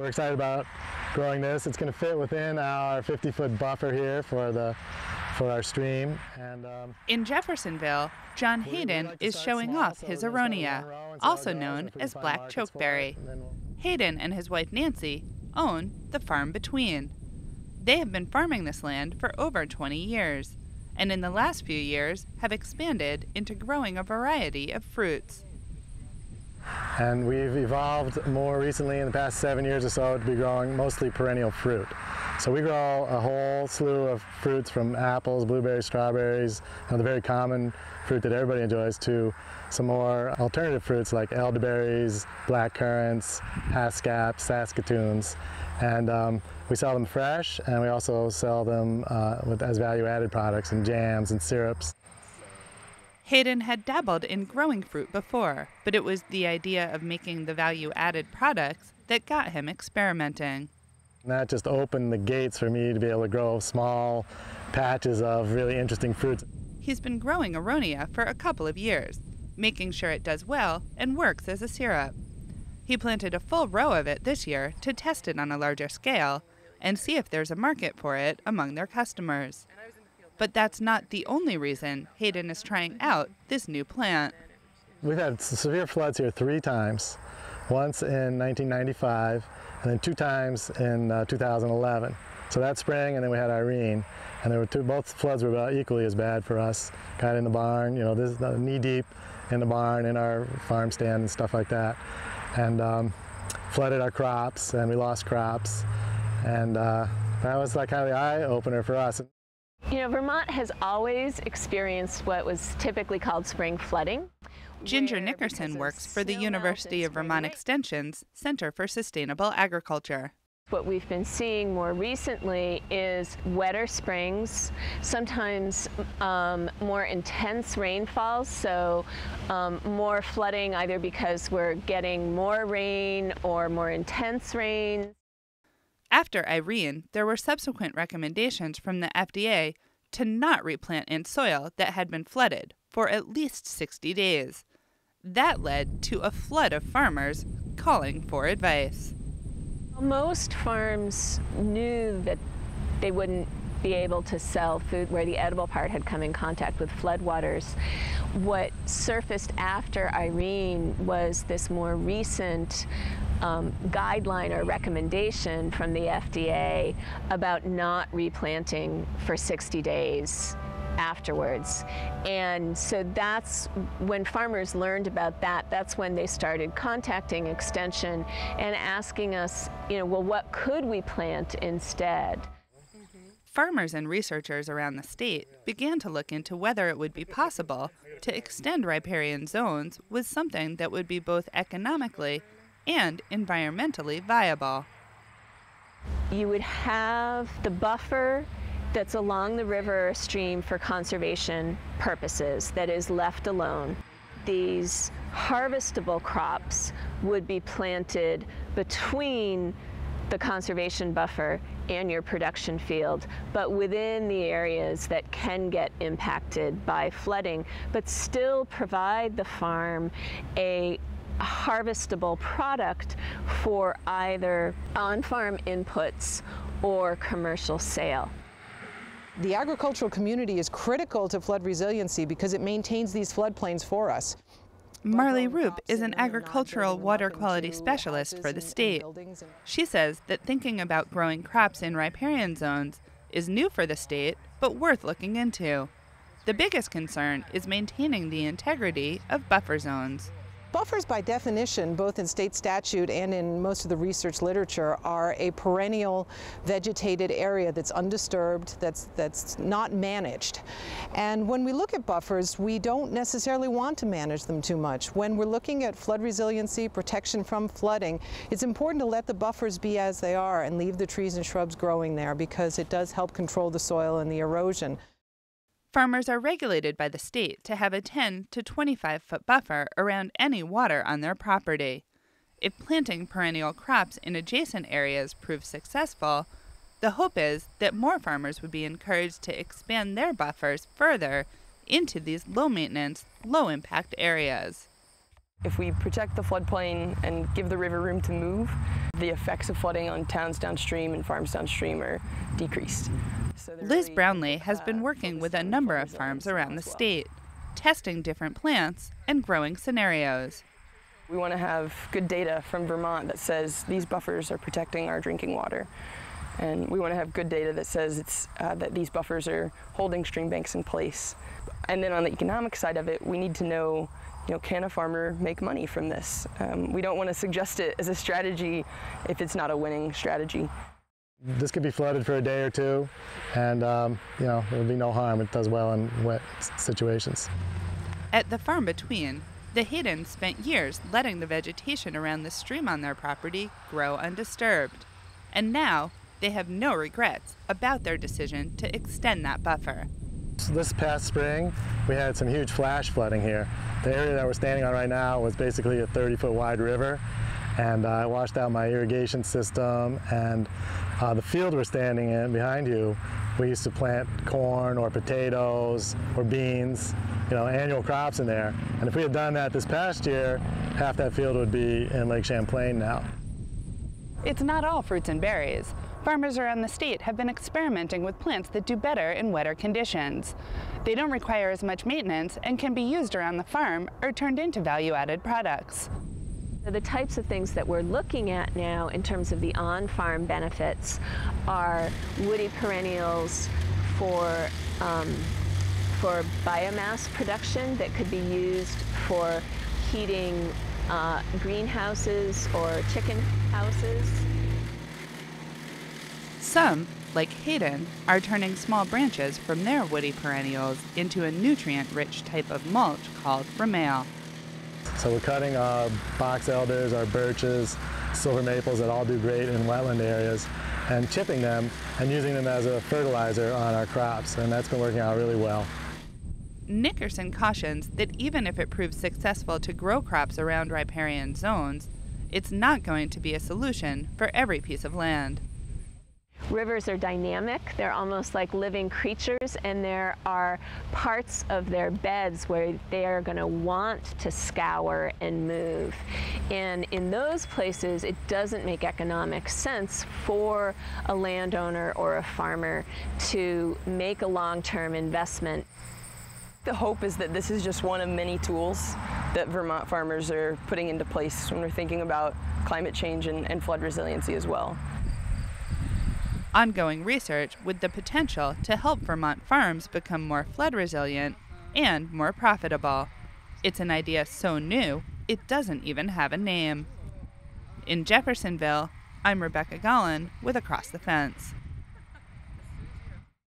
We're excited about growing this. It's going to fit within our 50-foot buffer here for the for our stream. And um, in Jeffersonville, John Hayden like is showing off so his aronia, also known as black chokeberry. Hayden and his wife Nancy own the farm between. They have been farming this land for over 20 years, and in the last few years have expanded into growing a variety of fruits. And we've evolved more recently in the past seven years or so to be growing mostly perennial fruit. So we grow a whole slew of fruits from apples, blueberries, strawberries, you know, the very common fruit that everybody enjoys, to some more alternative fruits like elderberries, black currants, saskatoons. And um, we sell them fresh and we also sell them uh, with, as value-added products and jams and syrups. Hayden had dabbled in growing fruit before, but it was the idea of making the value-added products that got him experimenting. That just opened the gates for me to be able to grow small patches of really interesting fruits. He's been growing aronia for a couple of years, making sure it does well and works as a syrup. He planted a full row of it this year to test it on a larger scale and see if there's a market for it among their customers. But that's not the only reason Hayden is trying out this new plant. We've had severe floods here three times, once in 1995 and then two times in uh, 2011. So that spring, and then we had Irene, and there were two. Both floods were about equally as bad for us. Got in the barn, you know, this is knee deep in the barn, in our farm stand and stuff like that, and um, flooded our crops, and we lost crops, and uh, that was like kind of the eye opener for us. You know, Vermont has always experienced what was typically called spring flooding. Ginger Nickerson works for the University of Vermont Extension's Center for Sustainable Agriculture. What we've been seeing more recently is wetter springs, sometimes um, more intense rainfalls, so um, more flooding either because we're getting more rain or more intense rain. After Irene, there were subsequent recommendations from the FDA to not replant in soil that had been flooded for at least 60 days. That led to a flood of farmers calling for advice. Most farms knew that they wouldn't be able to sell food where the edible part had come in contact with floodwaters. What surfaced after Irene was this more recent um, guideline or recommendation from the FDA about not replanting for 60 days afterwards. And so that's when farmers learned about that, that's when they started contacting Extension and asking us, you know, well, what could we plant instead? Farmers and researchers around the state began to look into whether it would be possible to extend riparian zones with something that would be both economically and environmentally viable. You would have the buffer that's along the river stream for conservation purposes that is left alone. These harvestable crops would be planted between the conservation buffer and your production field, but within the areas that can get impacted by flooding, but still provide the farm a harvestable product for either on-farm inputs or commercial sale. The agricultural community is critical to flood resiliency because it maintains these floodplains for us. Marli Rupe is an agricultural water quality specialist for the state. She says that thinking about growing crops in riparian zones is new for the state, but worth looking into. The biggest concern is maintaining the integrity of buffer zones. Buffers by definition, both in state statute and in most of the research literature, are a perennial vegetated area that's undisturbed, that's, that's not managed. And when we look at buffers, we don't necessarily want to manage them too much. When we're looking at flood resiliency, protection from flooding, it's important to let the buffers be as they are and leave the trees and shrubs growing there because it does help control the soil and the erosion. Farmers are regulated by the state to have a 10 to 25 foot buffer around any water on their property. If planting perennial crops in adjacent areas proves successful, the hope is that more farmers would be encouraged to expand their buffers further into these low maintenance, low impact areas. If we protect the floodplain and give the river room to move, the effects of flooding on towns downstream and farms downstream are decreased. So Liz really, Brownlee has uh, been working with a number of farms around the well. state, testing different plants and growing scenarios. We want to have good data from Vermont that says these buffers are protecting our drinking water. And we want to have good data that says it's, uh, that these buffers are holding stream banks in place. And then on the economic side of it, we need to know, you know, can a farmer make money from this? Um, we don't want to suggest it as a strategy if it's not a winning strategy. This could be flooded for a day or two, and um, you know, it'll be no harm. It does well in wet situations. At the farm between, the Haydens spent years letting the vegetation around the stream on their property grow undisturbed. And now they have no regrets about their decision to extend that buffer. This past spring, we had some huge flash flooding here. The area that we're standing on right now was basically a 30 foot wide river and I washed out my irrigation system and uh, the field we're standing in behind you, we used to plant corn or potatoes or beans, you know, annual crops in there. And if we had done that this past year, half that field would be in Lake Champlain now. It's not all fruits and berries. Farmers around the state have been experimenting with plants that do better in wetter conditions. They don't require as much maintenance and can be used around the farm or turned into value-added products. The types of things that we're looking at now in terms of the on-farm benefits are woody perennials for um, for biomass production that could be used for heating uh, greenhouses or chicken houses. Some, like Hayden, are turning small branches from their woody perennials into a nutrient-rich type of mulch called ramial. So we're cutting our box elders, our birches, silver maples that all do great in wetland areas and chipping them and using them as a fertilizer on our crops and that's been working out really well. Nickerson cautions that even if it proves successful to grow crops around riparian zones, it's not going to be a solution for every piece of land. Rivers are dynamic, they're almost like living creatures, and there are parts of their beds where they are going to want to scour and move. And in those places, it doesn't make economic sense for a landowner or a farmer to make a long-term investment. The hope is that this is just one of many tools that Vermont farmers are putting into place when we're thinking about climate change and, and flood resiliency as well ongoing research with the potential to help Vermont farms become more flood resilient and more profitable. It's an idea so new, it doesn't even have a name. In Jeffersonville, I'm Rebecca Gollin with Across the Fence.